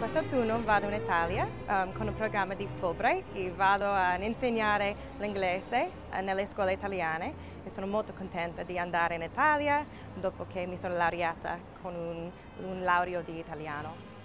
Questo turno vado in Italia um, con un programma di Fulbright e vado a insegnare l'inglese uh, nelle scuole italiane e sono molto contenta di andare in Italia dopo che mi sono laureata con un, un laureo di italiano.